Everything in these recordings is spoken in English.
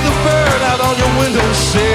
the bird out on your windowsill.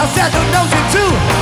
I said, who knows you too?